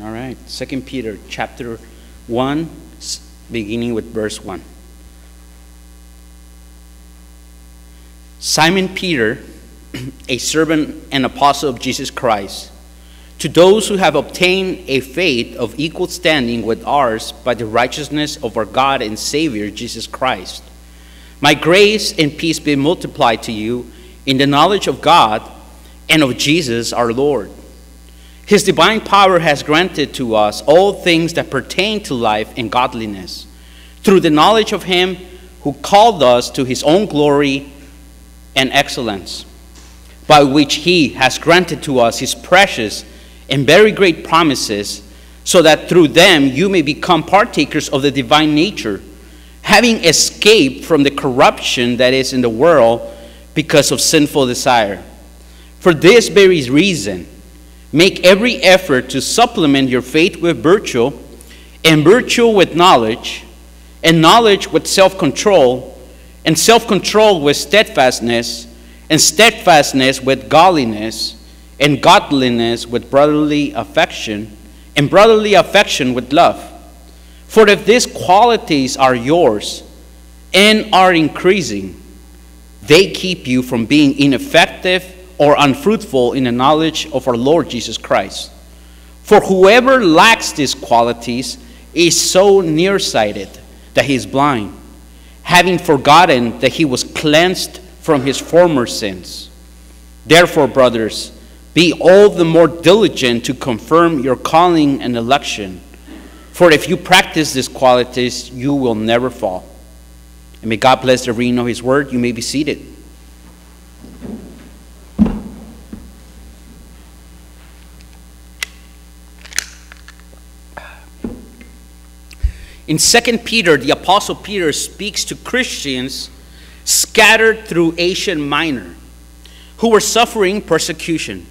All right. Second Peter chapter 1, beginning with verse 1. Simon Peter, a servant and apostle of Jesus Christ, to those who have obtained a faith of equal standing with ours by the righteousness of our God and Savior Jesus Christ. My grace and peace be multiplied to you in the knowledge of God and of Jesus our Lord. His divine power has granted to us all things that pertain to life and godliness through the knowledge of Him who called us to His own glory and excellence, by which He has granted to us His precious and very great promises, so that through them you may become partakers of the divine nature, having escaped from the corruption that is in the world because of sinful desire. For this very reason, make every effort to supplement your faith with virtue, and virtue with knowledge, and knowledge with self control, and self control with steadfastness, and steadfastness with godliness, and godliness with brotherly affection, and brotherly affection with love. For if these qualities are yours and are increasing, they keep you from being ineffective or unfruitful in the knowledge of our Lord Jesus Christ. For whoever lacks these qualities is so nearsighted that he is blind, having forgotten that he was cleansed from his former sins. Therefore, brothers, be all the more diligent to confirm your calling and election. For if you practice these qualities, you will never fall. And may God bless the reading of His word. You may be seated. In 2 Peter, the Apostle Peter speaks to Christians scattered through Asia Minor who were suffering persecution.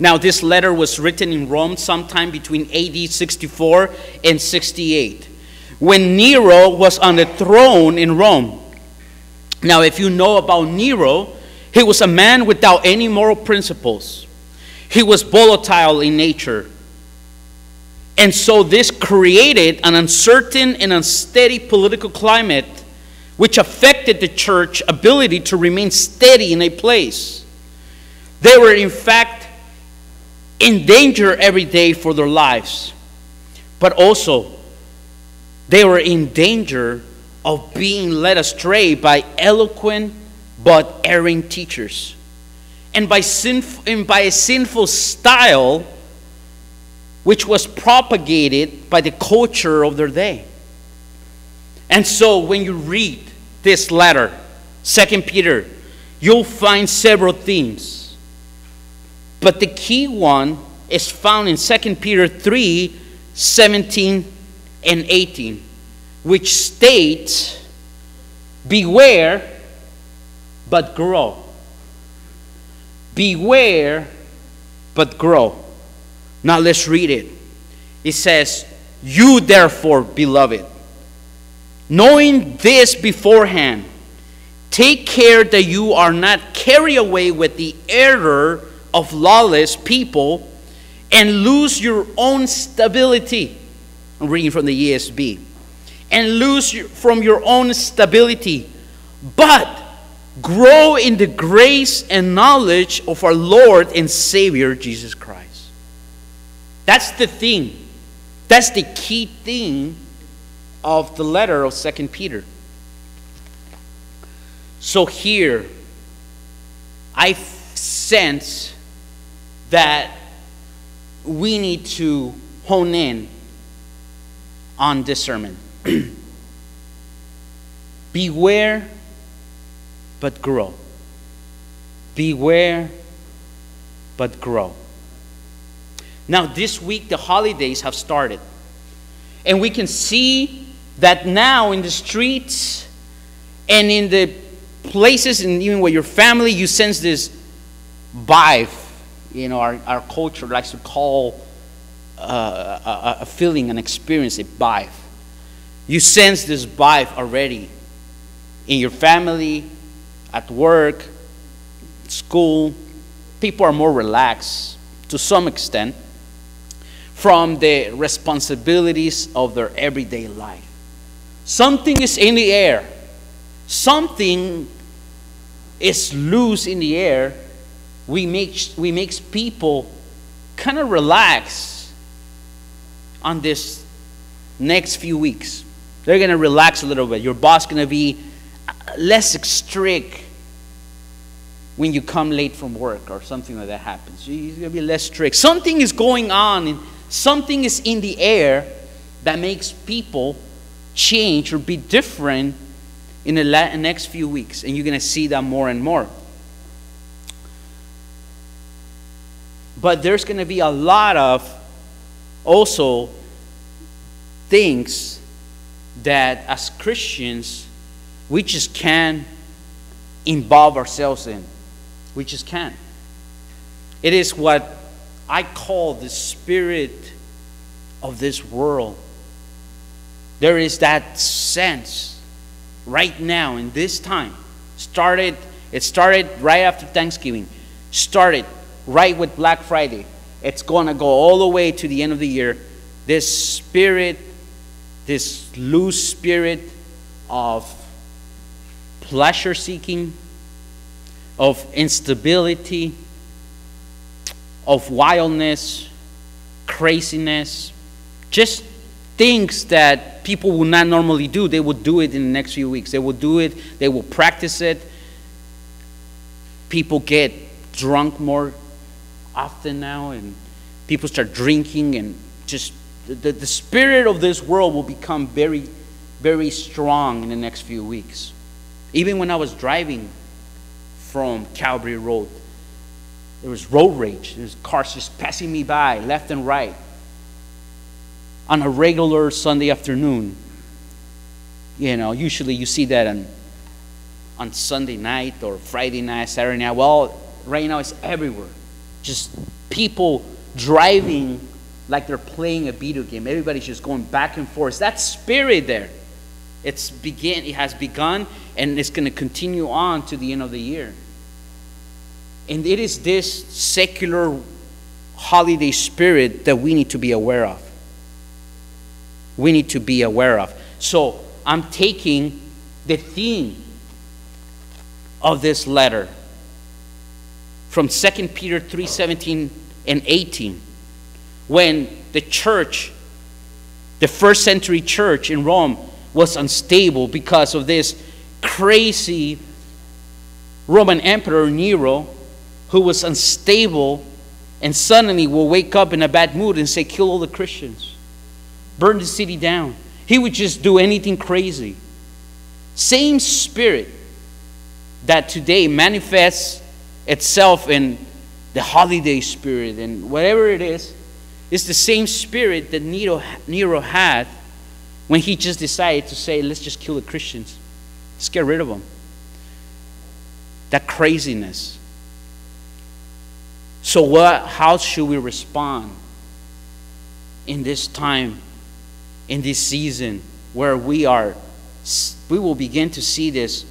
Now, this letter was written in Rome sometime between AD 64 and 68, when Nero was on the throne in Rome. Now, if you know about Nero, he was a man without any moral principles. He was volatile in nature. And so, this created an uncertain and unsteady political climate which affected the church's ability to remain steady in a place. They were, in fact, in danger every day for their lives, but also they were in danger of being led astray by eloquent but erring teachers and by, sinf- and by a sinful style which was propagated by the culture of their day. And so when you read this letter, Second Peter, you'll find several themes but the key one is found in 2 Peter 3 17 and 18, which states, Beware, but grow. Beware, but grow. Now let's read it. It says, You therefore, beloved, knowing this beforehand, take care that you are not carried away with the error of lawless people and lose your own stability. I'm reading from the ESV. And lose from your own stability, but grow in the grace and knowledge of our Lord and Savior Jesus Christ. That's the thing. That's the key thing of the letter of Second Peter. So here, I sense that we need to hone in on discernment. Beware, but grow. Beware, but grow. Now, this week, the holidays have started. And we can see that now in the streets and in the places, and even with your family, you sense this vibe you know, our, our culture likes to call uh, a, a, feeling, an experience, a vibe. You sense this vibe already in your family, at work, school. People are more relaxed to some extent. From the responsibilities of their everyday life. Something is in the air. Something is loose in the air. We make we makes people kind of relax on this next few weeks. They're going to relax a little bit. Your boss going to be uh, less strict when you come late from work or something like that happens. He's going to be less strict. Something is going on, something is in the air that makes people change or be different in the next few weeks. And you're going to see that more and more. But there's going to be a lot of also things that as Christians we just can't involve ourselves in. We just can't. It is what I call the spirit of this world. There is that sense right now in this time. Started it started right after Thanksgiving. Started right with Black Friday. It's going to go all the way to the end of the year. This spirit, this loose spirit of pleasure seeking, of instability, of wildness, craziness, just things that people would not normally do. They will do it in the next few weeks. They will do it, they will practice it. People get drunk more often now, and people start drinking, and just the, the spirit of this world will become very, very strong in the next few weeks. Even when I was driving from Calvary Road. There was road rage. There was cars just passing me by left and right on a regular Sunday afternoon. You know, usually you see that on, on Sunday night or Friday night, Saturday night. Well, right now it's everywhere. Just people driving like they're playing a video game. Everybody's just going back and forth. That spirit there. It's begin, it has begun and it's going to continue on to the end of the year. And it is this secular holiday spirit that we need to be aware of. We need to be aware of. So I'm taking the theme of this letter from 2 Peter 3:17 and 18 when the church, the first century church in Rome, was unstable because of this crazy Roman Emperor Nero who was unstable and suddenly will wake up in a bad mood and say, Kill all the Christians, burn the city down. He would just do anything crazy. Same spirit that today manifests itself in the holiday spirit and whatever it is, is the same spirit that Nero, Nero had when he just decided to say, let's just kill the Christians. Let's get rid of them. That craziness. So, what, how should we respond in this time, in this season, where we are, we will begin to see this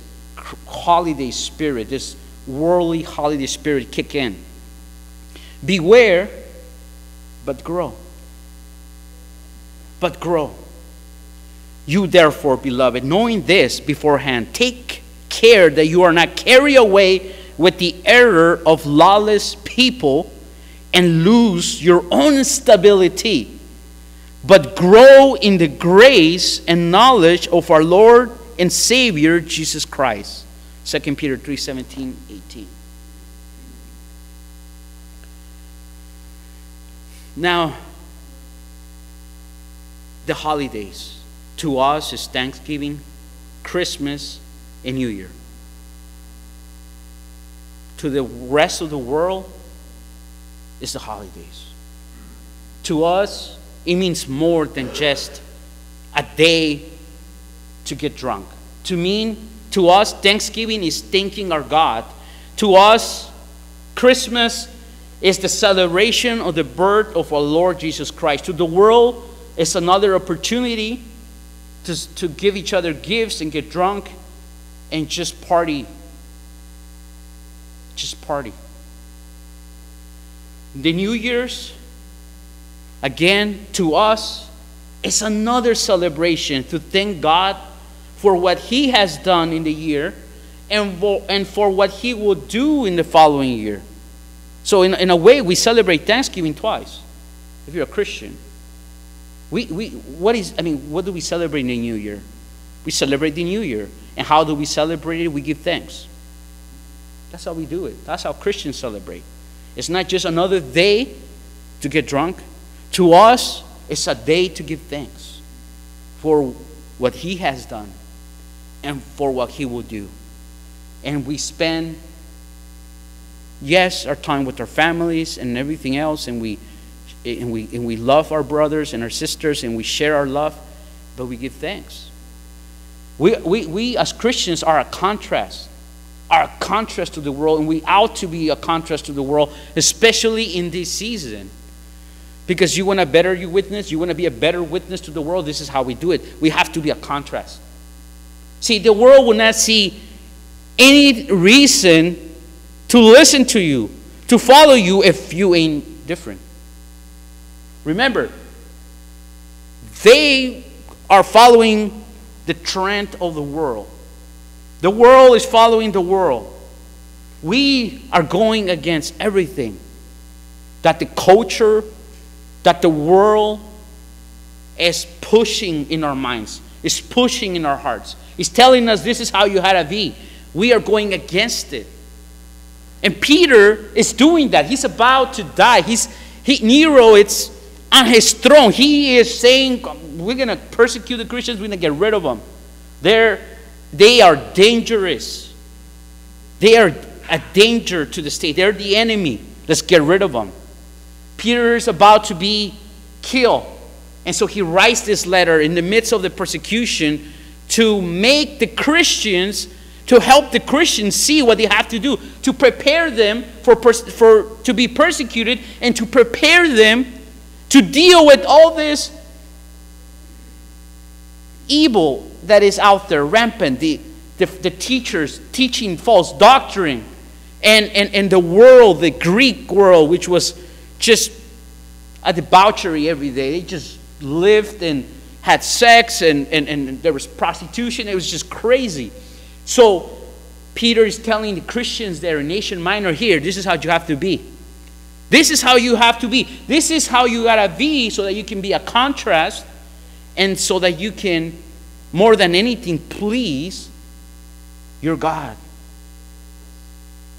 holiday spirit, this worldly holiday spirit kick in? Beware, but grow. But grow. You therefore, beloved, knowing this beforehand, take care that you are not carried away with the error of lawless people and lose your own stability, but grow in the grace and knowledge of our Lord and Savior Jesus Christ. 2 Peter 3 17, 18. Now, the holidays to us is Thanksgiving, Christmas, and New Year. To the rest of the world, it's the holidays. To us, it means more than just a day to get drunk. To mean, to us, Thanksgiving is thanking our God. To us, Christmas is the celebration of the birth of our Lord Jesus Christ. To the world, it's another opportunity to, to give each other gifts and get drunk and just party. Just party. The New Year's again, to us, is another celebration to thank God for what He has done in the year and for, and for what He will do in the following year. So, in, in a way, we celebrate Thanksgiving twice if you're a Christian. We, we, what is, I mean, what do we celebrate in the new year? We celebrate the new year. And how do we celebrate it? We give thanks. That's how we do it. That's how Christians celebrate. It's not just another day to get drunk. To us, it's a day to give thanks for what He has done and for what He will do. And we spend, yes, our time with our families and everything else, and we, and we, and we love our brothers and our sisters, and we share our love, but we give thanks. We, we, we as Christians are a contrast, are a contrast to the world, and we ought to be a contrast to the world, especially in this season. Because you want to better your witness, you want to be a better witness to the world, this is how we do it. We have to be a contrast. See, the world will not see any reason to listen to you, to follow you if you ain't different. Remember, they are following the trend of the world. The world is following the world. We are going against everything that the culture, that the world is pushing in our minds, is pushing in our hearts. It's telling us this is how you had to be. We are going against it. And Peter is doing that. He's about to die. He's he, Nero, it's on his throne. He is saying, we're going to persecute the Christians, we're going to get rid of them. They're, they are dangerous. They are a danger to the state. They're the enemy. Let's get rid of them. Peter is about to be killed. And so he writes this letter in the midst of the persecution to make the Christians, to help the Christians see what they have to do, to prepare them for, for to be persecuted and to prepare them to deal with all this evil that is out there, rampant, the, the, the teachers teaching false doctrine, and, and, and the world, the Greek world, which was just a debauchery every day. They just lived and had sex, and, and, and there was prostitution. It was just crazy. So, Peter is telling the Christians there in Asia Minor here, this is how you have to be. This is how you have to be. This is how you gotta be so that you can be a contrast and so that you can, more than anything, please your God.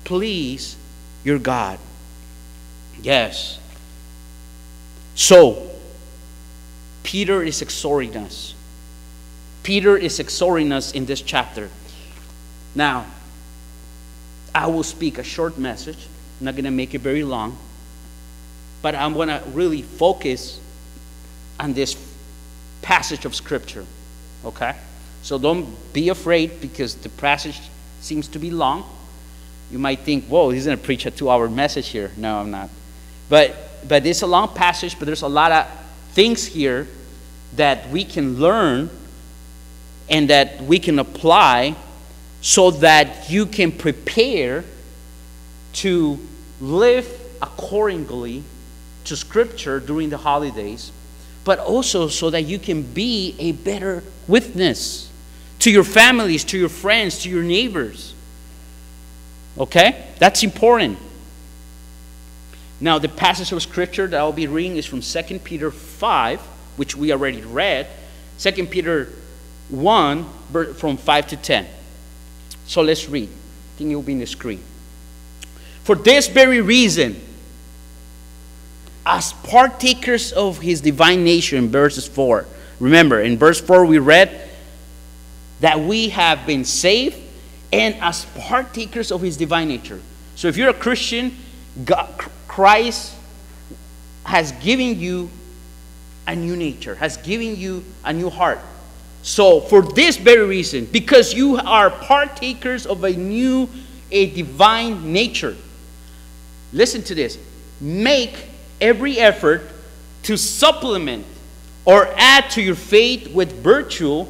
Please your God. Yes. So, Peter is exhorting us. Peter is exhorting us in this chapter. Now, I will speak a short message. I'm not going to make it very long. But I'm going to really focus on this passage of Scripture. Okay? So don't be afraid because the passage seems to be long. You might think, whoa, he's going to preach a two hour message here. No, I'm not. But, but it's a long passage, but there's a lot of things here that we can learn and that we can apply so that you can prepare to live accordingly to Scripture during the holidays, but also so that you can be a better witness to your families, to your friends, to your neighbors. Okay? That's important. Now, the passage of Scripture that I'll be reading is from 2 Peter 5, which we already read. 2 Peter 1, from 5 to 10. So let's read. I think it will be in the screen. For this very reason, as partakers of his divine nature in verses 4. Remember, in verse 4 we read that we have been saved and as partakers of his divine nature. So if you're a Christian, God, Christ has given you a new nature, has given you a new heart. So for this very reason, because you are partakers of a new, a divine nature, listen to this. Make every effort to supplement or add to your faith with virtue,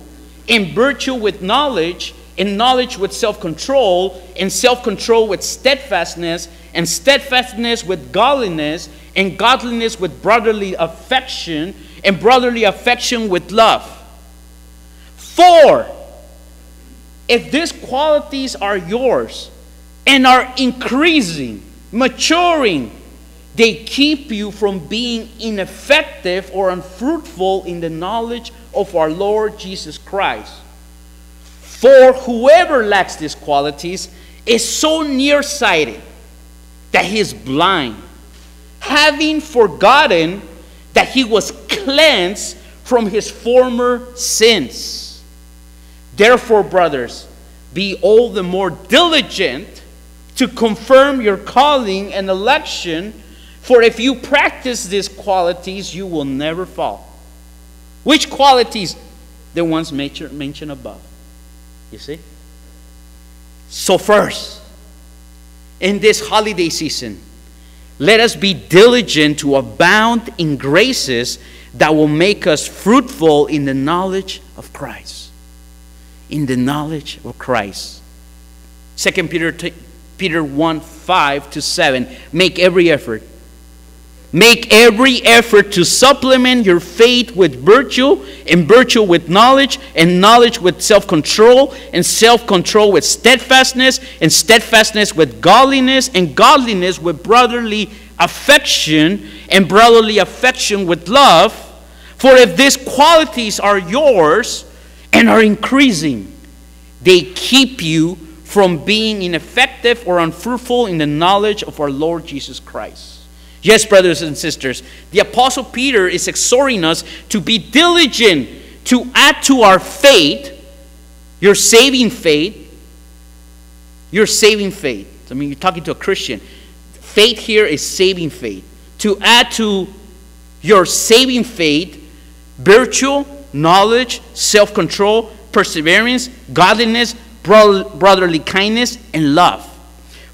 in virtue with knowledge, in knowledge with self control, in self control with steadfastness, and steadfastness with godliness, and godliness with brotherly affection, and brotherly affection with love. For, if these qualities are yours and are increasing, maturing, they keep you from being ineffective or unfruitful in the knowledge of our Lord Jesus Christ. For whoever lacks these qualities is so nearsighted that he is blind, having forgotten that he was cleansed from his former sins. Therefore, brothers, be all the more diligent to confirm your calling and election, for if you practice these qualities, you will never fall. Which qualities? The ones mentioned above. You see? So, first, in this holiday season, let us be diligent to abound in graces that will make us fruitful in the knowledge of Christ. In the knowledge of Christ. 2 Peter, Peter 1 5 to 7. Make every effort Make every effort to supplement your faith with virtue, and virtue with knowledge, and knowledge with self control, and self control with steadfastness, and steadfastness with godliness, and godliness with brotherly affection, and brotherly affection with love. For if these qualities are yours and are increasing, they keep you from being ineffective or unfruitful in the knowledge of our Lord Jesus Christ. Yes, brothers and sisters, the Apostle Peter is exhorting us to be diligent to add to our faith, your saving faith, your saving faith. I mean, you're talking to a Christian. Faith here is saving faith. To add to your saving faith, virtue, knowledge, self control, perseverance, godliness, brotherly kindness, and love.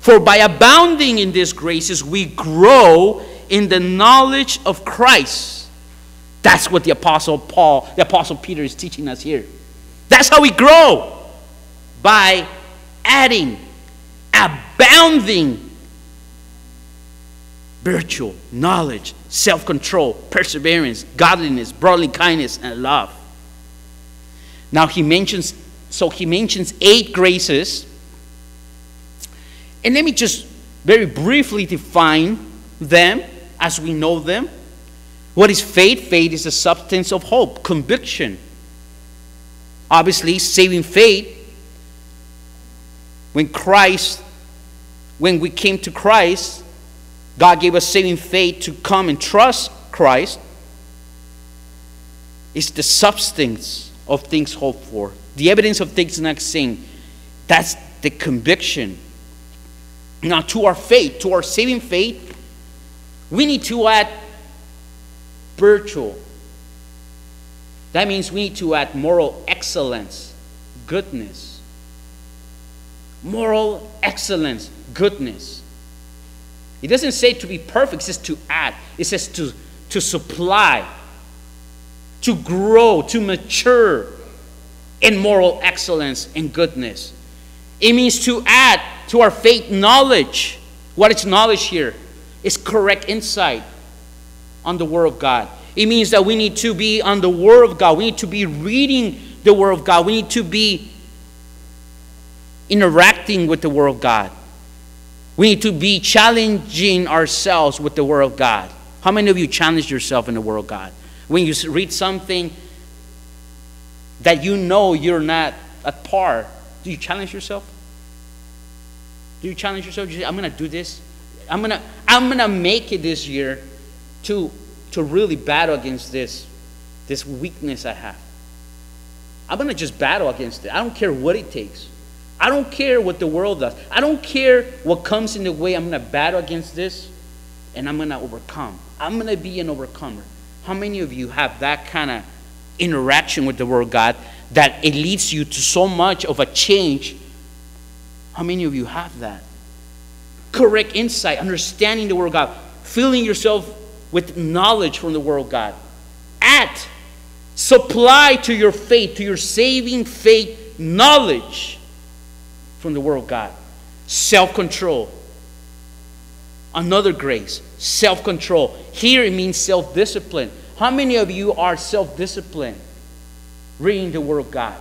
For by abounding in these graces, we grow in the knowledge of Christ. That's what the Apostle Paul, the Apostle Peter is teaching us here. That's how we grow by adding, abounding virtue, knowledge, self control, perseverance, godliness, brotherly kindness, and love. Now he mentions, so he mentions eight graces and let me just very briefly define them as we know them. What is faith? Faith is the substance of hope, conviction. Obviously, saving faith, when Christ, when we came to Christ, God gave us saving faith to come and trust Christ. It's the substance of things hoped for, the evidence of things not seen. That's the conviction now, to our faith, to our saving faith, we need to add virtue. That means we need to add moral excellence, goodness. Moral excellence, goodness. It doesn't say to be perfect, it says to add. It says to, to supply, to grow, to mature in moral excellence and goodness. It means to add to our faith knowledge. What is knowledge here? It's correct insight on the Word of God. It means that we need to be on the Word of God. We need to be reading the Word of God. We need to be interacting with the Word of God. We need to be challenging ourselves with the Word of God. How many of you challenge yourself in the Word of God? When you read something that you know you're not at par, do you challenge yourself? Do you challenge yourself? You say, I'm going to do this. I'm going to I'm going to make it this year to to really battle against this this weakness I have. I'm going to just battle against it. I don't care what it takes. I don't care what the world does. I don't care what comes in the way. I'm going to battle against this and I'm going to overcome. I'm going to be an overcomer. How many of you have that kind of interaction with the Word of God that it leads you to so much of a change how many of you have that? Correct insight, understanding the Word of God, filling yourself with knowledge from the Word of God. Add, supply to your faith, to your saving faith, knowledge. from the Word of God self control. Another grace, self control. Here it means self discipline. How many of you are self disciplined reading the Word of God?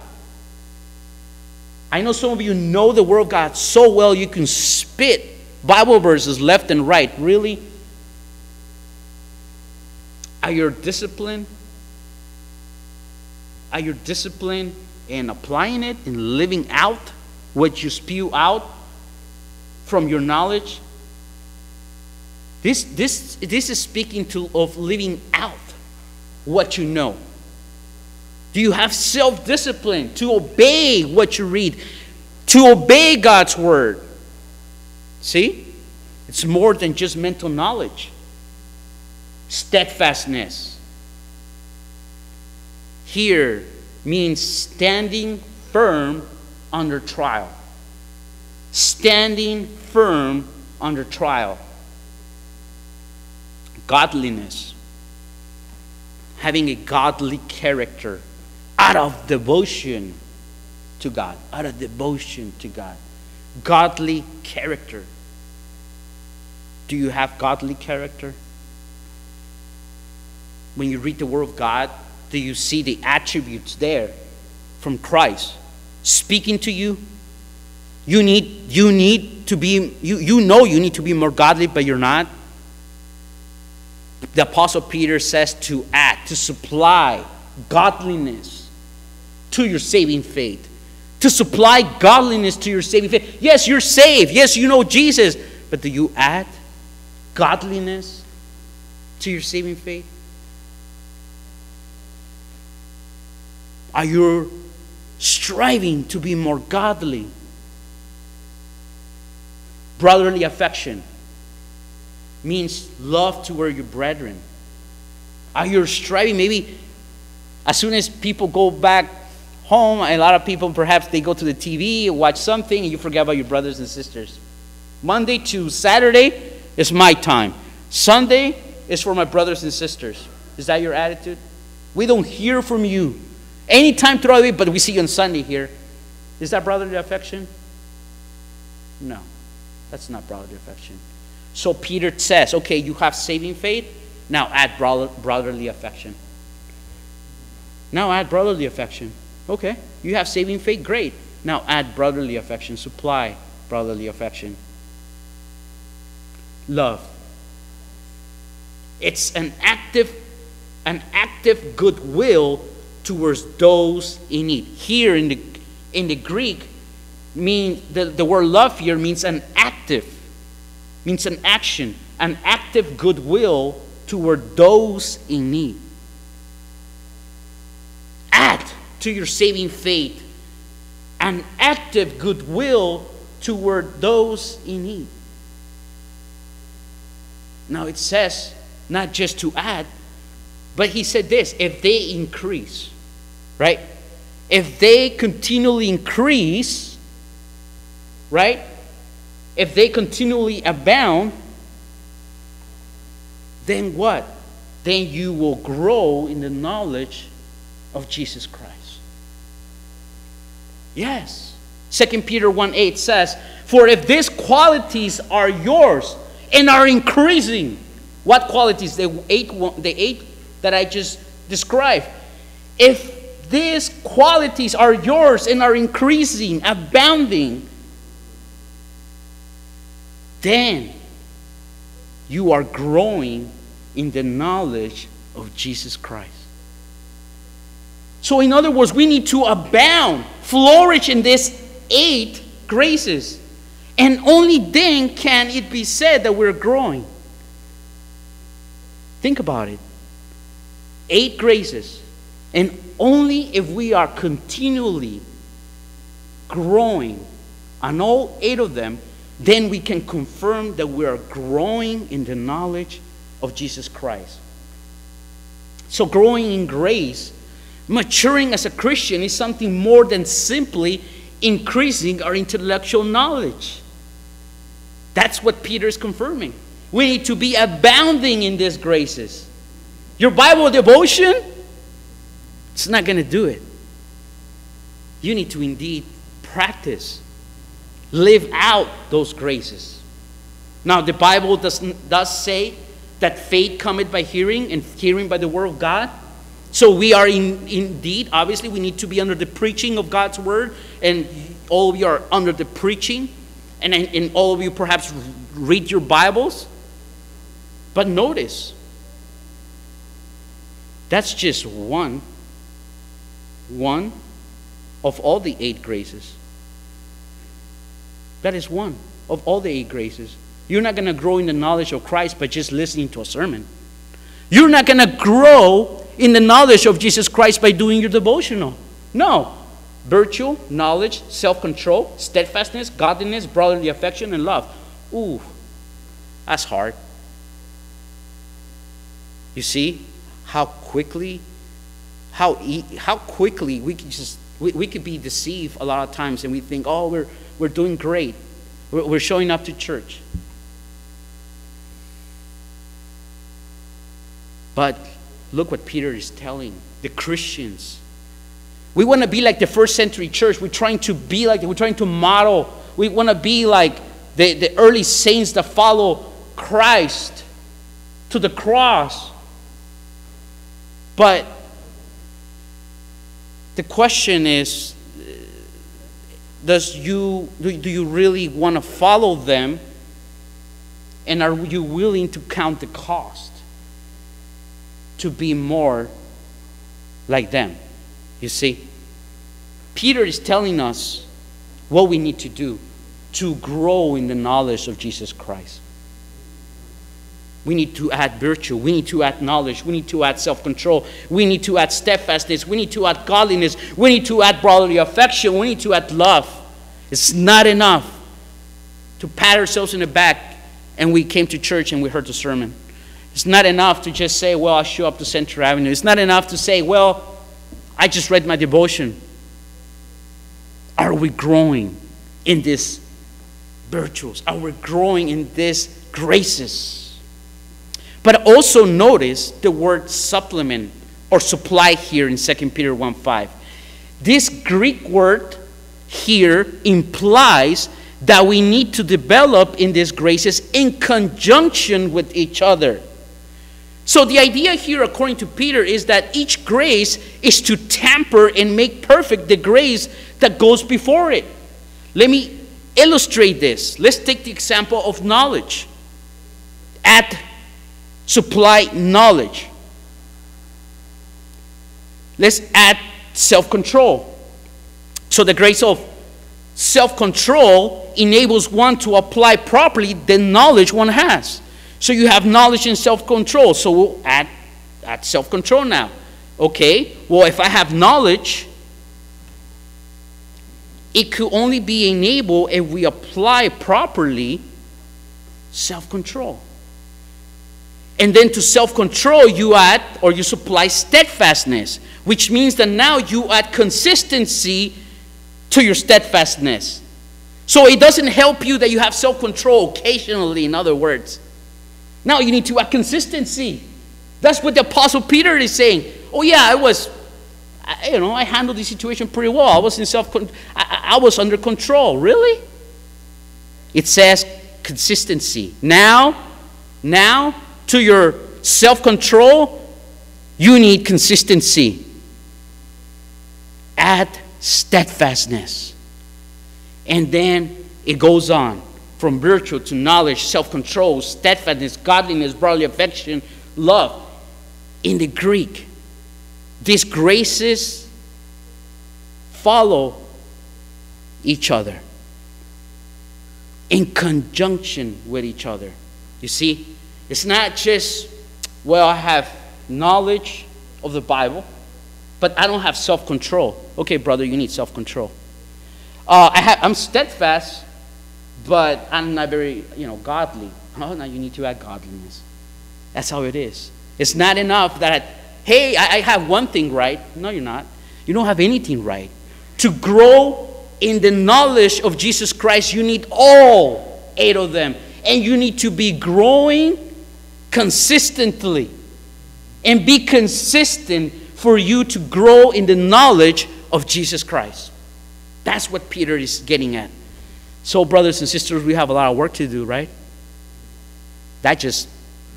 I know some of you know the Word of God so well you can spit Bible verses left and right. Really? Are you disciplined? Are you disciplined in applying it, in living out what you spew out from your knowledge? This, this, this is speaking to of living out what you know. Do you have self discipline to obey what you read, to obey God's word? See? It's more than just mental knowledge, steadfastness. Here means standing firm under trial. Standing firm under trial. Godliness. Having a godly character out of devotion to God. Out of devotion to God. Godly character. Do you have godly character? When you read the Word of God, do you see the attributes there from Christ speaking to you? You need, you need to be, you, you know you need to be more godly, but you're not. The Apostle Peter says to add, to supply godliness to your saving faith. To supply godliness to your saving faith. Yes, you're saved. Yes, you know Jesus. But do you add godliness to your saving faith? Are you striving to be more godly? Brotherly affection means love toward your brethren. Are you striving? Maybe as soon as people go back home, a lot of people perhaps they go to the TV, watch something, and you forget about your brothers and sisters. Monday to Saturday, is my time. Sunday is for my brothers and sisters. Is that your attitude? We don't hear from you anytime throughout the week, but we see you on Sunday here. Is that brotherly affection? No, that's not brotherly affection. So Peter says, okay, you have saving faith, now add brotherly affection. Now add brotherly affection. Okay, you have saving faith, great. Now add brotherly affection, supply brotherly affection love. It's an active, an active goodwill towards those in need. Here in the in the Greek, mean the, the word love here means an active, means an action, an active goodwill toward those in need. Add to your saving faith and active goodwill toward those in need. Now it says not just to add, but he said this if they increase, right? If they continually increase, right? If they continually abound, then what? Then you will grow in the knowledge of Jesus Christ. Yes. 2 Peter 1 8 says, For if these qualities are yours, and are increasing. What qualities? The eight, the eight that I just described. If these qualities are yours and are increasing, abounding, then you are growing in the knowledge of Jesus Christ. So, in other words, we need to abound, flourish in these eight graces. And only then can it be said that we're growing. Think about it. Eight graces. And only if we are continually growing on all eight of them, then we can confirm that we are growing in the knowledge of Jesus Christ. So, growing in grace, maturing as a Christian is something more than simply increasing our intellectual knowledge. That's what Peter is confirming. We need to be abounding in these graces. Your Bible devotion, it's not going to do it. You need to indeed practice live out those graces. Now, the Bible does, does say that faith cometh by hearing, and hearing by the word of God. So we are in, indeed, obviously, we need to be under the preaching of God's word, and all of you are under the preaching, and, and all of you perhaps read your Bibles. But notice, that's just one, one of all the eight graces. That is one of all the eight graces. You're not going to grow in the knowledge of Christ by just listening to a sermon. You're not going to grow in the knowledge of Jesus Christ by doing your devotional. No. Virtue, knowledge, self control, steadfastness, godliness, brotherly affection, and love. Ooh, that's hard. You see how quickly, how, e- how quickly we can just we, we could be deceived a lot of times and we think, oh, we're, we're doing great. We're, we're showing up to church. But look what Peter is telling the Christians. We want to be like the first century church. We're trying to be like, we're trying to model. We want to be like the, the early saints that follow Christ to the cross. But the question is does you do, do you really want to follow them and are you willing to count the cost to be more like them you see peter is telling us what we need to do to grow in the knowledge of jesus christ we need to add virtue. We need to add knowledge. We need to add self control. We need to add steadfastness. We need to add godliness. We need to add brotherly affection. We need to add love. It's not enough to pat ourselves in the back and we came to church and we heard the sermon. It's not enough to just say, well, I'll show up to Central Avenue. It's not enough to say, well, I just read my devotion. Are we growing in these virtues? Are we growing in these graces? But also notice the word supplement or supply here in 2 Peter 1 5. This Greek word here implies that we need to develop in these graces in conjunction with each other. So the idea here, according to Peter, is that each grace is to temper and make perfect the grace that goes before it. Let me illustrate this. Let's take the example of knowledge. At supply knowledge. Let's add self control. So, the grace of self control enables one to apply properly the knowledge one has. So, you have knowledge and self control. So, we'll add, add self control now. Okay, well, if I have knowledge, it could only be enabled if we apply properly self control. And then to self control, you add or you supply steadfastness, which means that now you add consistency to your steadfastness. So it doesn't help you that you have self control occasionally, in other words. Now you need to add consistency. That's what the Apostle Peter is saying. Oh, yeah, I was, you know, I handled the situation pretty well. I was in self, I, I was under control. Really? It says consistency. Now, now, to your self control, you need consistency. Add steadfastness. And then it goes on from virtue to knowledge, self control, steadfastness, godliness, brotherly affection, love. In the Greek, these graces follow each other in conjunction with each other. You see, it's not just, well, I have knowledge of the Bible, but I don't have self control. Okay, brother, you need self control. Uh, I have, I'm steadfast, but I'm not very, you know, godly. Oh, now you need to add godliness. That's how it is. It's not enough that, hey, I, I have one thing right. No, you're not. You don't have anything right. To grow in the knowledge of Jesus Christ, you need all eight of them. And you need to be growing consistently and be consistent for you to grow in the knowledge of Jesus Christ. That's what Peter is getting at. So, brothers and sisters, we have a lot of work to do, right? That just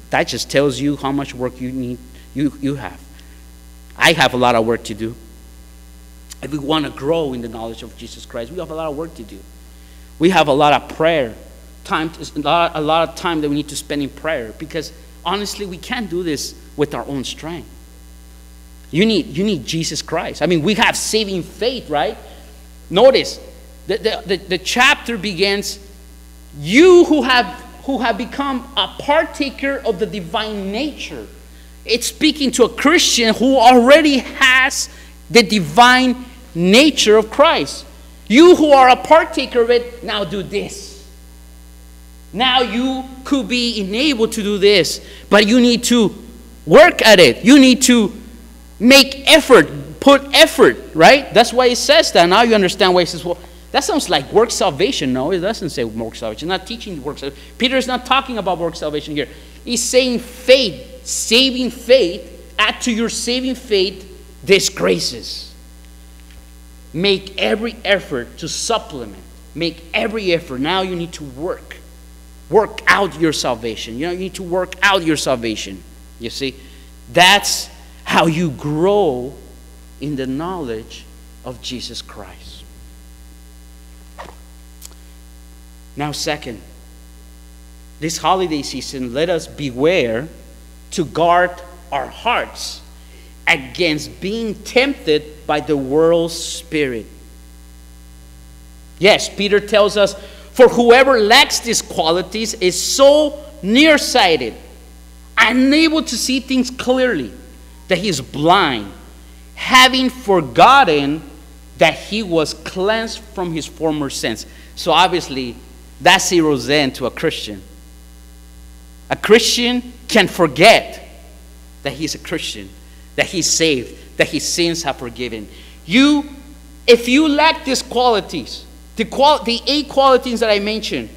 that just tells you how much work you need you, you have. I have a lot of work to do. If we want to grow in the knowledge of Jesus Christ, we have a lot of work to do. We have a lot of prayer time, a lot, a lot of time that we need to spend in prayer because honestly, we can't do this with our own strength. You need, you need Jesus Christ. I mean, we have saving faith, right? Notice, the, the, the chapter begins, you who have, who have become a partaker of the divine nature. It's speaking to a Christian who already has the divine nature of Christ. You who are a partaker of it, now do this. Now you could be enabled to do this, but you need to work at it. You need to make effort, put effort, right? That's why it says that. Now you understand why it says, well, that sounds like work salvation. No, it doesn't say work salvation. It's not teaching work salvation. Peter is not talking about work salvation here. He's saying faith, saving faith, add to your saving faith these graces. Make every effort to supplement. Make every effort. Now you need to work. Work out your salvation. You know, you need to work out your salvation. You see? That's how you grow in the knowledge of Jesus Christ. Now, second, this holiday season, let us beware to guard our hearts against being tempted by the world's spirit. Yes, Peter tells us, for whoever lacks these qualities is so nearsighted, unable to see things clearly, that he is blind, having forgotten that he was cleansed from his former sins. So obviously, that zeroes in to a Christian. A Christian can forget that he's a Christian, that he's saved, that his sins are forgiven. You, if you lack these qualities, the, qual- the eight qualities that I mentioned,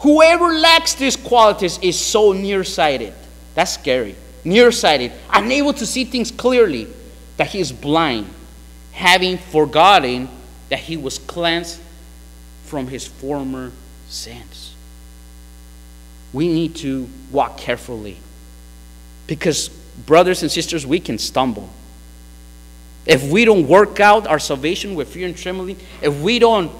whoever lacks these qualities is so nearsighted. That's scary. Nearsighted, unable to see things clearly, that he is blind, having forgotten that he was cleansed from his former sins. We need to walk carefully because, brothers and sisters, we can stumble. If we don't work out our salvation with fear and trembling, if we don't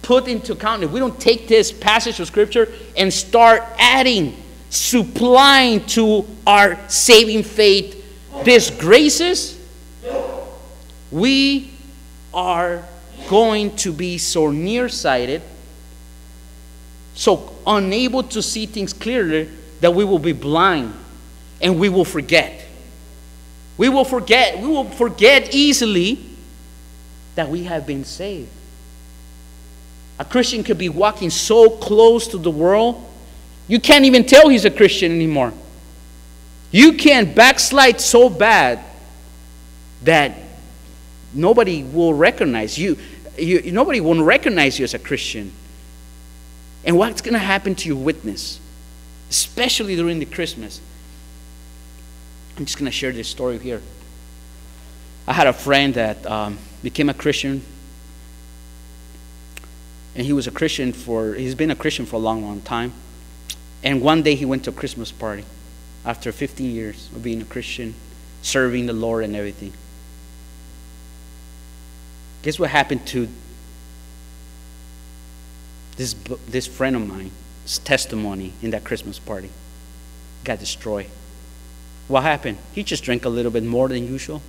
put into account, if we don't take this passage of Scripture and start adding, supplying to our saving faith these graces, we are going to be so nearsighted, so unable to see things clearly, that we will be blind and we will forget. We will forget, we will forget easily that we have been saved. A Christian could be walking so close to the world, you can't even tell he's a Christian anymore. You can backslide so bad that nobody will recognize you. You nobody won't recognize you as a Christian. And what's going to happen to your witness, especially during the Christmas? I'm just going to share this story here. I had a friend that um, became a Christian, and he was a Christian for, he's been a Christian for a long, long time. And one day he went to a Christmas party after 15 years of being a Christian, serving the Lord and everything. Guess what happened to this, this friend of mine's testimony in that Christmas party? Got destroyed. What happened? He just drank a little bit more than usual.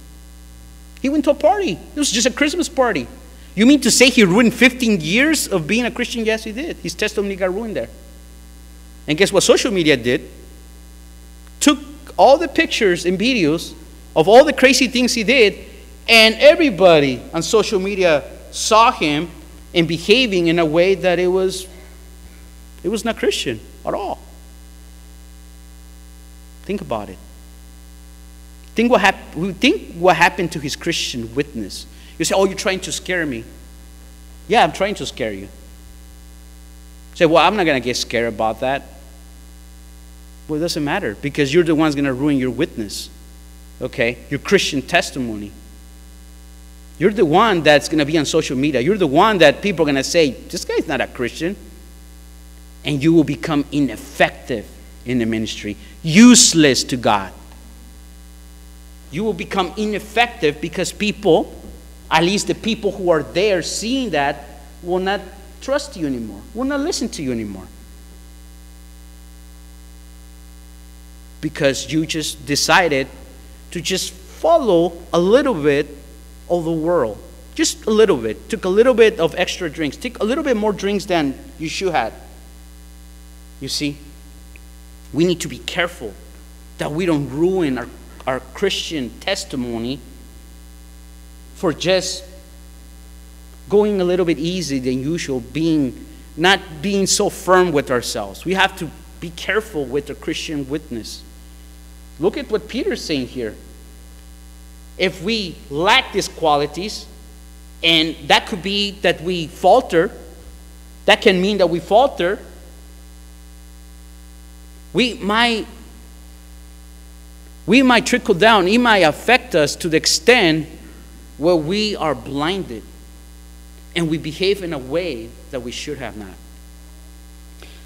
He went to a party. It was just a Christmas party. You mean to say he ruined 15 years of being a Christian? Yes, he did. His testimony got ruined there. And guess what social media did? Took all the pictures and videos of all the crazy things he did, and everybody on social media saw him and behaving in a way that it was it was not Christian at all. Think about it. Think what, hap- think what happened to his Christian witness. You say, Oh, you're trying to scare me. Yeah, I'm trying to scare you. Say, Well, I'm not going to get scared about that. Well, it doesn't matter because you're the one's going to ruin your witness, okay? Your Christian testimony. You're the one that's going to be on social media. You're the one that people are going to say, this guy's not a Christian. And you will become ineffective in the ministry, useless to God. You will become ineffective because people, at least the people who are there seeing that, will not trust you anymore, will not listen to you anymore. Because you just decided to just follow a little bit of the world. Just a little bit. Took a little bit of extra drinks. Took a little bit more drinks than you should have. You see, we need to be careful that we don't ruin our, our Christian testimony for just going a little bit easy than usual, being not being so firm with ourselves. We have to be careful with the Christian witness. Look at what Peter's saying here if we lack these qualities, and that could be that we falter, that can mean that we falter, we might we might trickle down, it might affect us to the extent where we are blinded and we behave in a way that we should have not.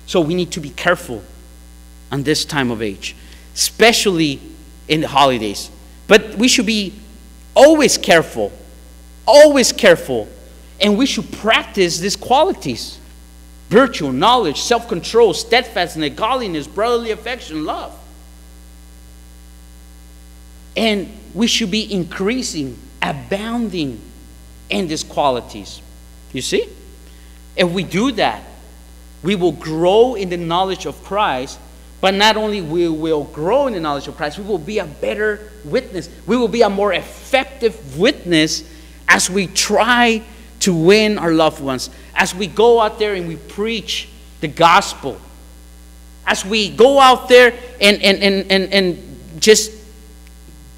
So we need to be careful on this time of age, especially in the holidays. But we should be always careful, always careful, and we should practice these qualities virtue, knowledge, self control, steadfastness, godliness, brotherly affection, love. And we should be increasing, abounding in these qualities. You see? If we do that, we will grow in the knowledge of Christ but not only we will grow in the knowledge of Christ, we will be a better witness. We will be a more effective witness as we try to win our loved ones, as we go out there and we preach the gospel, as we go out there and, and, and, and, and just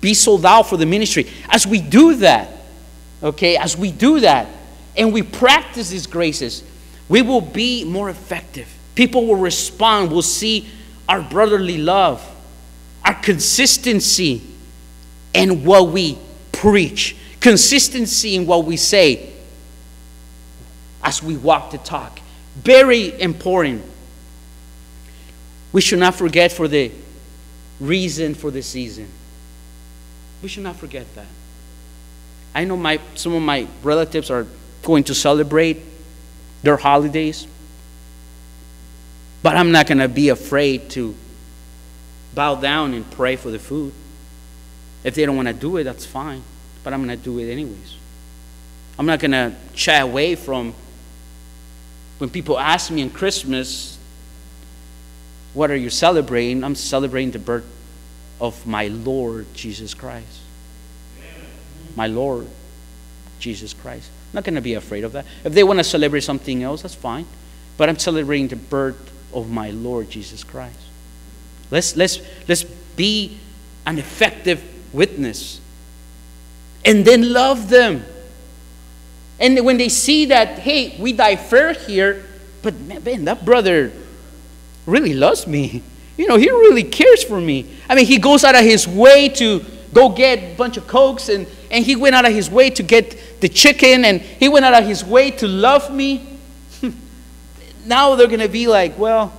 be sold out for the ministry. As we do that, okay, as we do that and we practice these graces, we will be more effective. People will respond, will see our brotherly love, our consistency in what we preach, consistency in what we say as we walk the talk. Very important. We should not forget for the reason for the season. We should not forget that. I know my, some of my relatives are going to celebrate their holidays. But I'm not going to be afraid to bow down and pray for the food. If they don't want to do it, that's fine. But I'm going to do it anyways. I'm not going to shy away from when people ask me on Christmas, What are you celebrating? I'm celebrating the birth of my Lord Jesus Christ. My Lord Jesus Christ. I'm not going to be afraid of that. If they want to celebrate something else, that's fine. But I'm celebrating the birth of my Lord Jesus Christ. Let's, let's, let's be an effective witness. And then love them. And when they see that, hey, we differ here, but man, that brother really loves me. You know, he really cares for me. I mean, he goes out of his way to go get a bunch of cokes, and, and he went out of his way to get the chicken, and he went out of his way to love me now they're going to be like, well,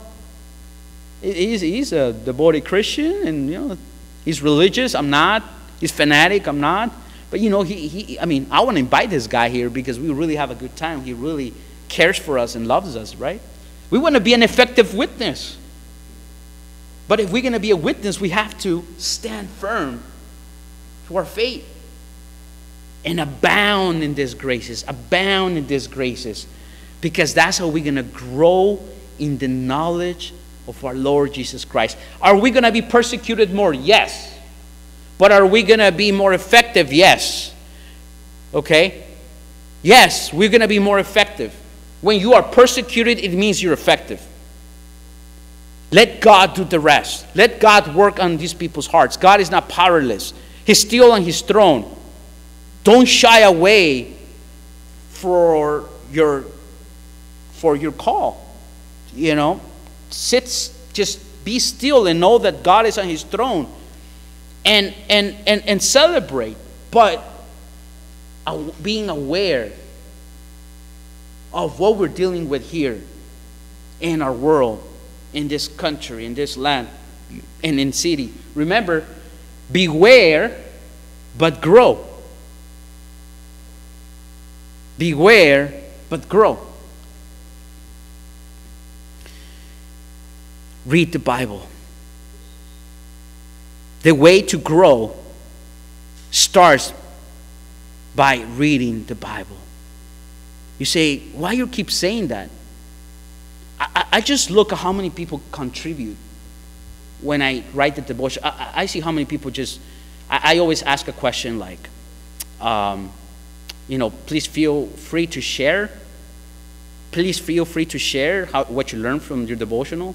he's, he's a devoted Christian and, you know, he's religious. I'm not. He's fanatic. I'm not. But, you know, he, he I mean, I want to invite this guy here because we really have a good time. He really cares for us and loves us, right? We want to be an effective witness. But if we're going to be a witness, we have to stand firm to our faith and abound in these graces, abound in these graces because that's how we're going to grow in the knowledge of our Lord Jesus Christ. Are we going to be persecuted more? Yes. But are we going to be more effective? Yes. Okay? Yes, we're going to be more effective. When you are persecuted, it means you're effective. Let God do the rest. Let God work on these people's hearts. God is not powerless, He's still on His throne. Don't shy away for your for your call. You know, sit, just be still and know that God is on his throne and, and, and, and celebrate. But being aware of what we're dealing with here in our world, in this country, in this land, and in city. Remember, beware, but grow. Beware, but grow. Read the Bible. The way to grow starts by reading the Bible. You say, why you keep saying that? I, I just look at how many people contribute when I write the devotion. I, I see how many people just, I, I always ask a question like, um, you know, please feel free to share. Please feel free to share how, what you learned from your devotional.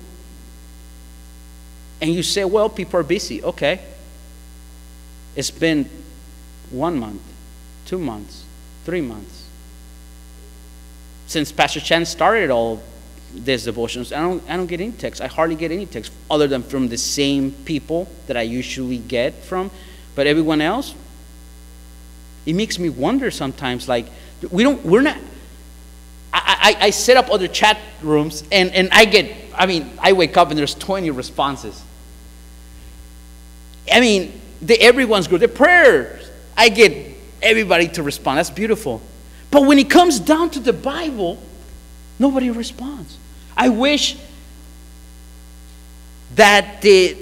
And you say, well, people are busy. Okay. It's been one month, two months, three months. Since Pastor Chan started all these devotions, I don't, I don't get any texts. I hardly get any texts other than from the same people that I usually get from. But everyone else, it makes me wonder sometimes, like, we don't, we're not, I, I, I set up other chat rooms and, and I get, I mean, I wake up and there's 20 responses. I mean, the, everyone's good. The prayers, I get everybody to respond. That's beautiful. But when it comes down to the Bible, nobody responds. I wish that the,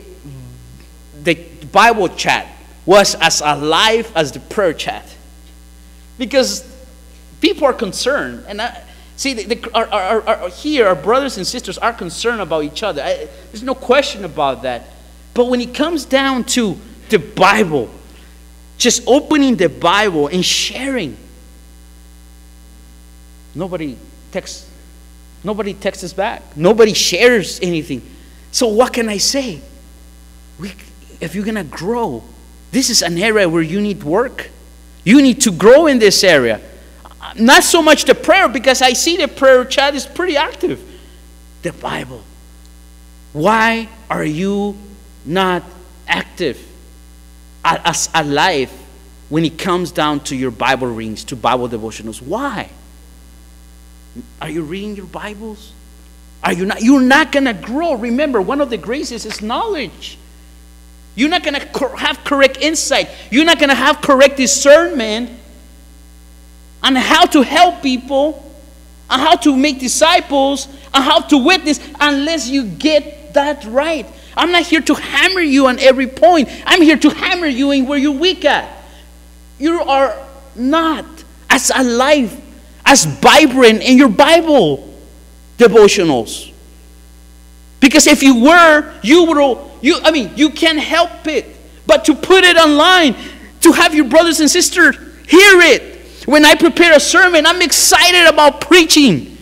the Bible chat was as alive as the prayer chat. Because people are concerned. And I, see, the, the, our, our, our, here, our brothers and sisters are concerned about each other. I, there's no question about that. But when it comes down to the Bible, just opening the Bible and sharing, nobody texts, nobody texts us back. Nobody shares anything. So what can I say? We, if you're gonna grow, this is an area where you need work. You need to grow in this area. Not so much the prayer, because I see the prayer chat is pretty active. The Bible. Why are you not active, as alive when it comes down to your Bible readings, to Bible devotionals. Why? Are you reading your Bibles? Are you not? You're not going to grow. Remember, one of the graces is knowledge. You're not going to have correct insight. You're not going to have correct discernment on how to help people, on how to make disciples, on how to witness, unless you get that right. I'm not here to hammer you on every point. I'm here to hammer you in where you're weak at. You are not as alive, as vibrant in your Bible devotionals. Because if you were, you would, you, I mean, you can't help it. But to put it online, to have your brothers and sisters hear it. When I prepare a sermon, I'm excited about preaching.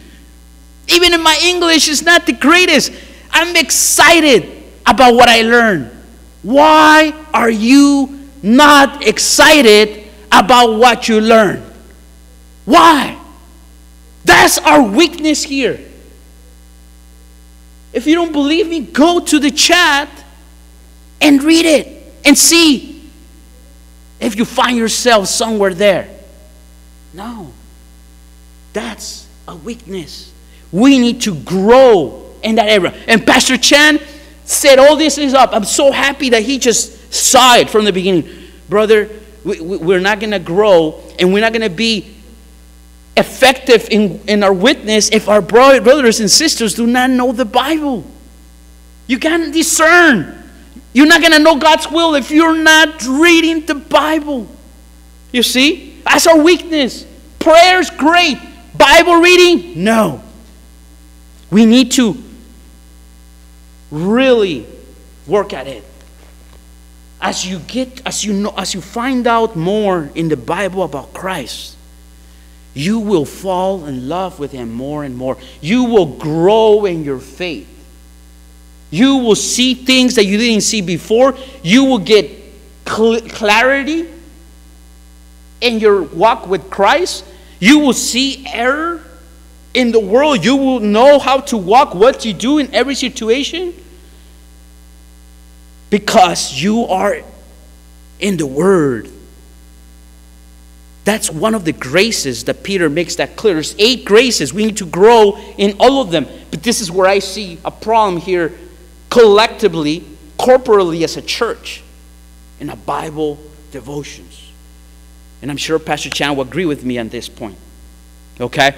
Even if my English is not the greatest, I'm excited about what I learned. Why are you not excited about what you learn? Why? That's our weakness here. If you don't believe me, go to the chat and read it and see if you find yourself somewhere there. No, that's a weakness. We need to grow in that area. And Pastor Chan set all this is up. I'm so happy that he just saw it from the beginning. Brother, we, we, are not going to grow and we're not going to be effective in, in our witness if our brothers and sisters do not know the Bible. You can't discern. You're not going to know God's will if you're not reading the Bible. You see? That's our weakness. Prayer's great. Bible reading? No. We need to really work at it. As you get, as you know, as you find out more in the Bible about Christ, you will fall in love with Him more and more. You will grow in your faith. You will see things that you didn't see before. You will get cl- clarity in your walk with Christ. You will see error in the world, you will know how to walk, what to do in every situation because you are in the Word. That's one of the graces that Peter makes that clear. There's eight graces. We need to grow in all of them. But this is where I see a problem here collectively, corporally as a church in a Bible devotions. And I'm sure Pastor Chan will agree with me on this point. Okay?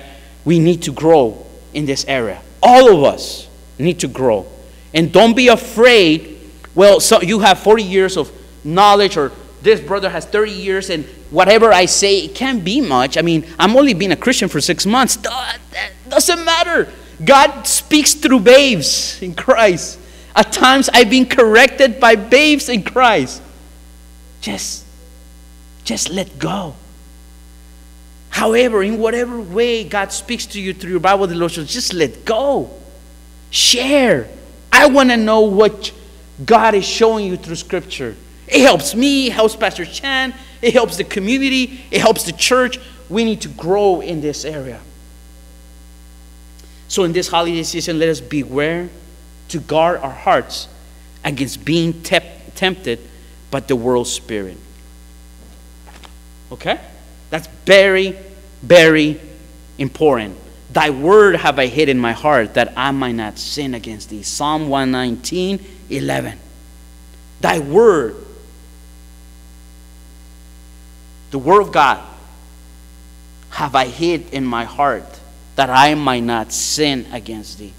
We need to grow in this area. All of us need to grow. And don't be afraid. Well, so you have 40 years of knowledge or this brother has 30 years and whatever I say, it can't be much. I mean, I'm only being a Christian for six months. That doesn't matter. God speaks through babes in Christ. At times, I've been corrected by babes in Christ. Just, just let go. However, in whatever way God speaks to you through your Bible devotions, just let go. Share. I want to know what God is showing you through Scripture. It helps me, it helps Pastor Chan, it helps the community, it helps the church. We need to grow in this area. So, in this holiday season, let us beware to guard our hearts against being tempted by the world spirit. Okay? That's very, very important. Thy word have I hid in my heart that I might not sin against thee. Psalm 119, 11. Thy word the Word of God have I hid in my heart that I might not sin against thee.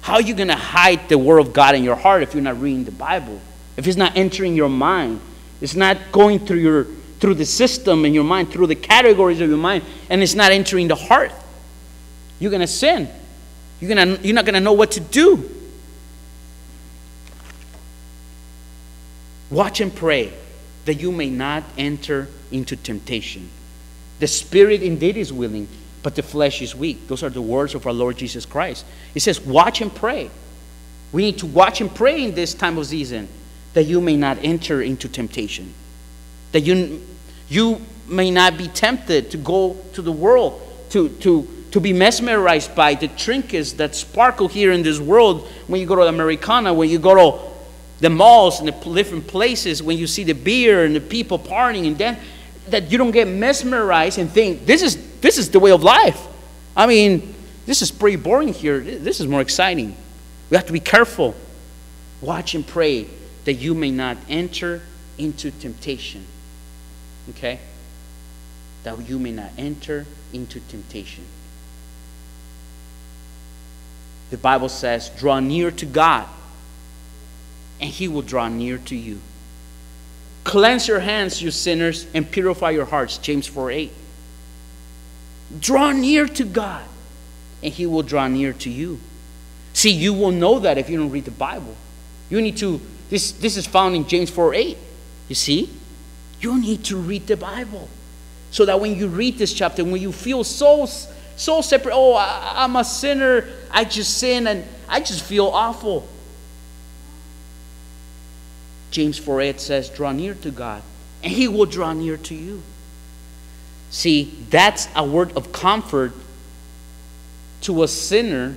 How are you going to hide the Word of God in your heart if you're not reading the Bible? If it's not entering your mind, it's not going through your through the system in your mind, through the categories of your mind, and it's not entering the heart. You're going to sin. You're, gonna, you're not going to know what to do. Watch and pray that you may not enter into temptation. The spirit indeed is willing, but the flesh is weak. Those are the words of our Lord Jesus Christ. He says, Watch and pray. We need to watch and pray in this time of season that you may not enter into temptation. That you, you may not be tempted to go to the world, to, to, to be mesmerized by the trinkets that sparkle here in this world when you go to Americana, when you go to the malls and the different places, when you see the beer and the people partying and then that you don't get mesmerized and think this is this is the way of life. I mean, this is pretty boring here. This is more exciting. We have to be careful. Watch and pray that you may not enter into temptation. Okay? That you may not enter into temptation. The Bible says, draw near to God, and he will draw near to you. Cleanse your hands, you sinners, and purify your hearts. James 4 8. Draw near to God, and He will draw near to you. See, you will know that if you don't read the Bible. You need to, this, this is found in James 4 8. You see? You need to read the Bible. So that when you read this chapter, when you feel so, so separate, oh, I, I'm a sinner, I just sin, and I just feel awful. James 4 8 says, Draw near to God, and He will draw near to you. See, that's a word of comfort to a sinner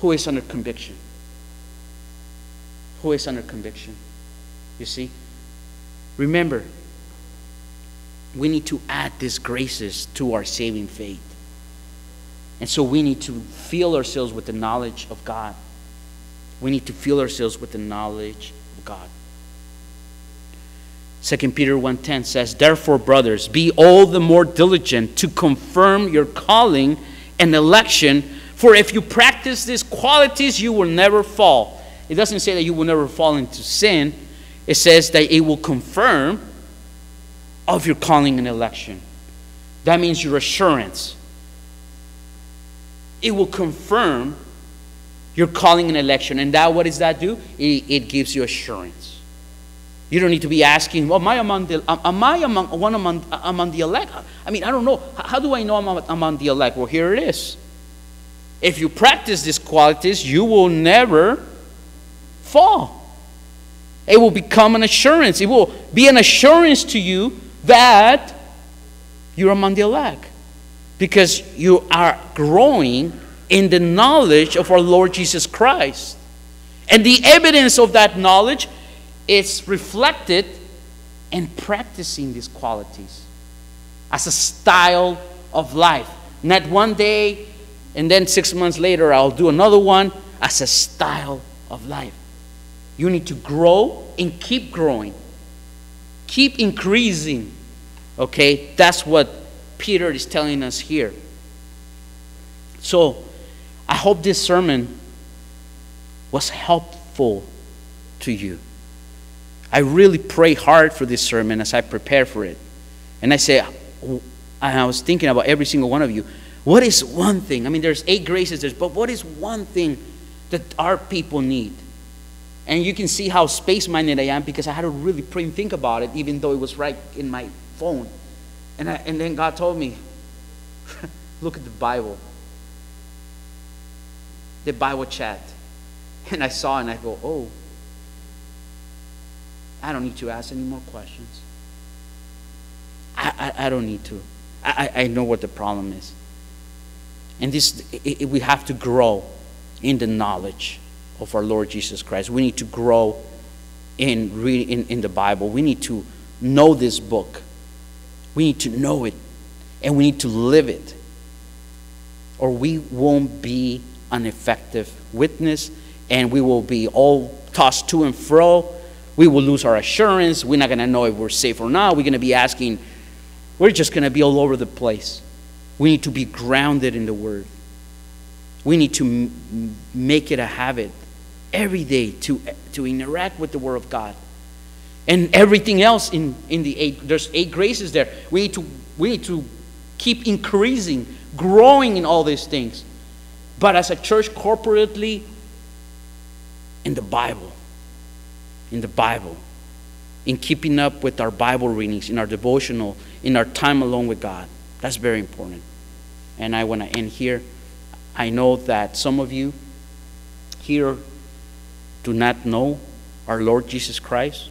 who is under conviction. Who is under conviction. You see? Remember, we need to add these graces to our saving faith. And so we need to fill ourselves with the knowledge of God. We need to fill ourselves with the knowledge of God. 2 Peter 1:10 says, "Therefore, brothers, be all the more diligent to confirm your calling and election, for if you practice these qualities, you will never fall." It doesn't say that you will never fall into sin. It says that it will confirm of your calling and election. That means your assurance. It will confirm your calling and election. And that what does that do? It, it gives you assurance. You don't need to be asking, well, am I among the, am I among, one among, among the elect? I mean, I don't know. How do I know I'm among the elect? Well, here it is. If you practice these qualities, you will never fall. It will become an assurance. It will be an assurance to you that you're among the elect. Because you are growing in the knowledge of our Lord Jesus Christ. And the evidence of that knowledge is reflected in practicing these qualities. as a style of life. Not one day and then six months later I'll do another one as a style of life. You need to grow and keep growing, keep increasing. Okay, that's what Peter is telling us here. So, I hope this sermon was helpful to you. I really pray hard for this sermon as I prepare for it. And I say, I was thinking about every single one of you. What is one thing? I mean, there's eight graces, there's, but what is one thing that our people need? And you can see how space minded I am because I had to really pray and think about it, even though it was right in my phone. And, I, and then God told me, look at the Bible, the Bible chat. And I saw and I go, oh, I don't need to ask any more questions. I, I, I don't need to. I, I know what the problem is. And this, it, it, we have to grow in the knowledge of our Lord Jesus Christ. We need to grow in, read, in, in the Bible. We need to know this book. We need to know it. And we need to live it. Or we won't be an effective witness and we will be all tossed to and fro. We will lose our assurance. We're not going to know if we're safe or not. We're going to be asking, we're just going to be all over the place. We need to be grounded in the Word. We need to m- make it a habit every day to, to interact with the Word of God. And everything else in, in the eight, there's eight graces there. We need, to, we need to keep increasing, growing in all these things. But as a church, corporately, in the Bible, in the Bible, in keeping up with our Bible readings, in our devotional, in our time alone with God. That's very important. And I want to end here. I know that some of you here do not know our Lord Jesus Christ.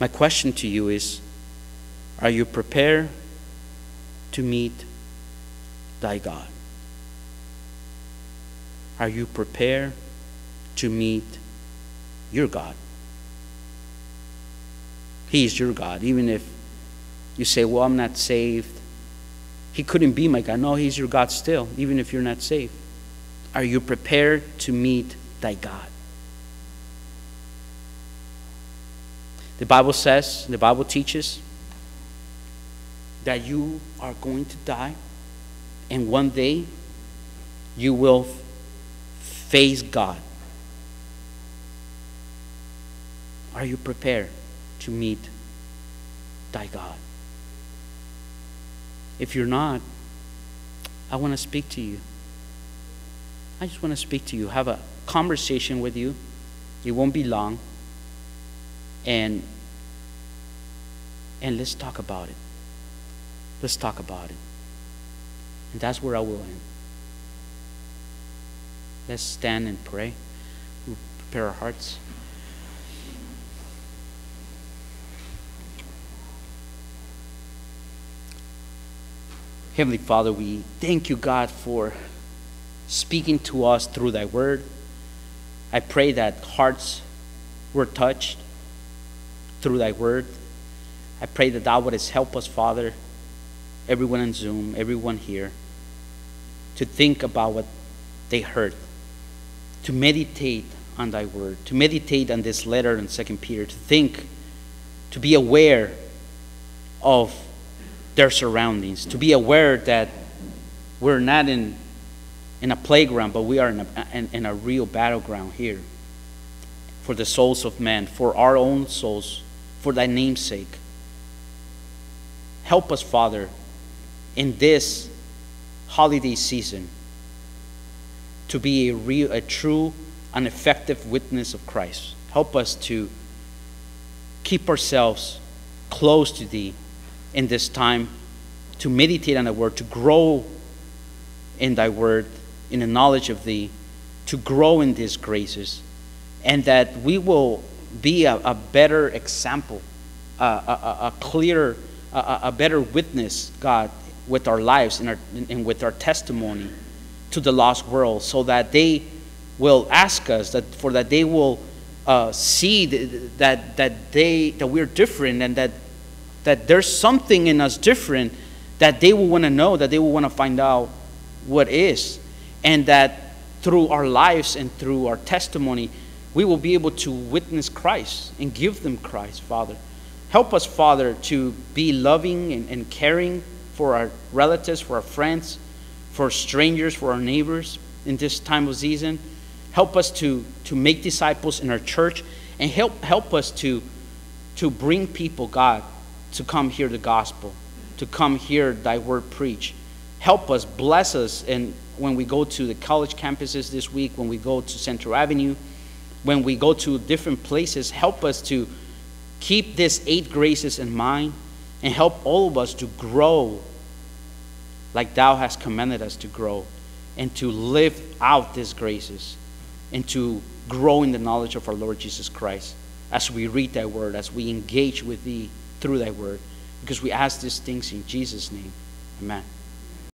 My question to you is Are you prepared to meet thy God? Are you prepared to meet your God? He is your God, even if you say, Well, I'm not saved. He couldn't be my God. No, He's your God still, even if you're not saved. Are you prepared to meet thy God? The Bible says, the Bible teaches that you are going to die, and one day you will face God. Are you prepared to meet thy God? If you're not, I want to speak to you. I just want to speak to you, have a conversation with you. It won't be long. And and let's talk about it. Let's talk about it. And that's where I will end. Let's stand and pray. We'll prepare our hearts. Heavenly Father, we thank you, God, for speaking to us through thy word. I pray that hearts were touched through thy word. I pray that thou wouldst help us, Father, everyone on Zoom, everyone here, to think about what they heard to meditate on thy word, to meditate on this letter in Second Peter, to think, to be aware of their surroundings, to be aware that we're not in, in a playground, but we are in a, in, in a real battleground here for the souls of men, for our own souls, for thy name's sake. Help us, Father, in this holiday season to be a real, a true, and effective witness of Christ. Help us to keep ourselves close to Thee in this time, to meditate on Thy Word, to grow in Thy Word, in the knowledge of Thee, to grow in these graces, and that we will be a, a better example, a, a, a clearer, a, better witness, God, with our lives and, our, and with our testimony to the lost world so that they will ask us that for that they will uh, see that that they that we're different and that that there's something in us different that they will want to know, that they will want to find out what is. And that through our lives and through our testimony, we will be able to witness Christ and give them Christ, Father. Help us, Father, to be loving and, and caring for our relatives, for our friends, for strangers, for our neighbors in this time of season. Help us to, to make disciples in our church and help, help us to, to bring people, God, to come hear the gospel, to come hear thy word preach. Help us, bless us, and when we go to the college campuses this week, when we go to Central Avenue, when we go to different places, help us to keep these eight graces in mind and help all of us to grow like thou hast commanded us to grow and to live out these graces and to grow in the knowledge of our Lord Jesus Christ as we read thy word, as we engage with thee through thy word, because we ask these things in Jesus' name. Amen.